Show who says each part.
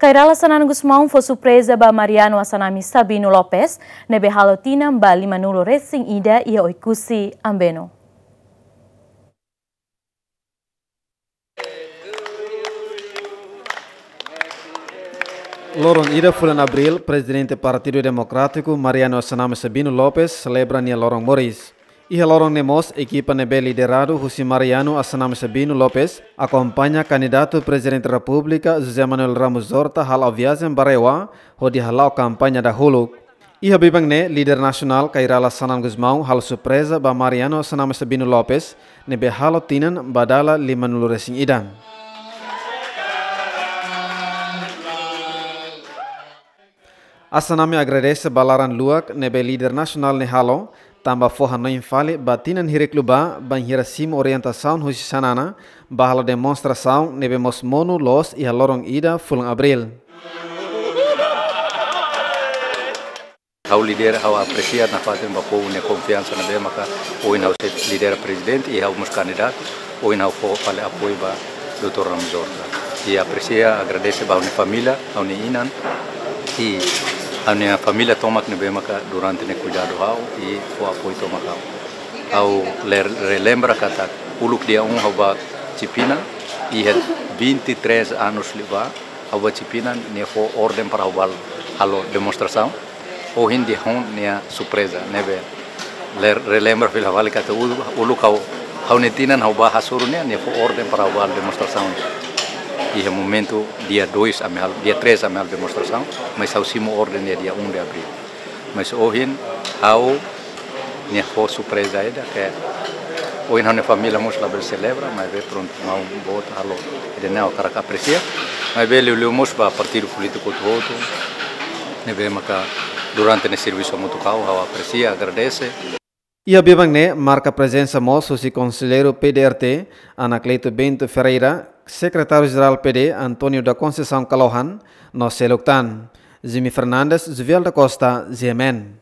Speaker 1: Kairala sanan Gusmão foi surpresa ba Mariano Asanami Sabino Lopes, nebe halotina bali manulo racing ida ia oikusi ambeno.
Speaker 2: Lorong ida bulan Abril, Presidente Partido Democrático Mariano Asanami Sabino Lopes celebra nia Lorong Moris. Iha lorong nemos, equipa nebe liderado José Mariano Asanam Sabino Lopes acompanha candidato presidente da República José Manuel Ramos Horta hal aviazem barewa ho di halau campanha da Huluk. Bibang ne líder nacional Kairala Sanam Guzmão hal surpresa ba Mariano Asanam Sabino Lopes nebe halo tinan badala lima nulu resing idan. Agradece balaran luak nebe líder nacional ne halo tamba forra no infale batinan hirekluba ban hira sim orientação husi sanana bahalo demonstração nebemos mono los e lorong ida fulang abril.
Speaker 3: Hau líder hau aprecia na fatin ba povo confiança na bema ka oin hau set líder presidente e hau mus candidato oin hau fo pale apoio ba doutor Ramzorta e aprecia agradece ba une família au ne inan e a minha família toma que bem durante o cuidado ao e o apoio toma ao ao relembra que tá uluk dia um haba cipina e 23 anos liba haba cipina ne fo ordem para o halo demonstração. O hindi hon ne surpresa nebe relembra fil havali que uluk ao ao netinan haba hasuru ne fo ordem para o demonstração e no momento dia 2 a dia 3 a minha demonstração, mas ao cimo ordem é dia 1 de abril. Mas hoje ao minha surpresa ainda que hoje na família mos lá celebra, mas vê pronto não bota halo, ele não cara aprecia, mas vê ele mos para partido político todo, ne vê maca durante o serviço muito cau, ao aprecia, agradece.
Speaker 2: Ia bebang ne marca presença moço se conselheiro PDRT Anacleto Bento Ferreira Secretário-Geral PD Antônio da Conceição Calohan, no Seluktan, Jimmy Fernandes, Zuviel da Costa, Zemen.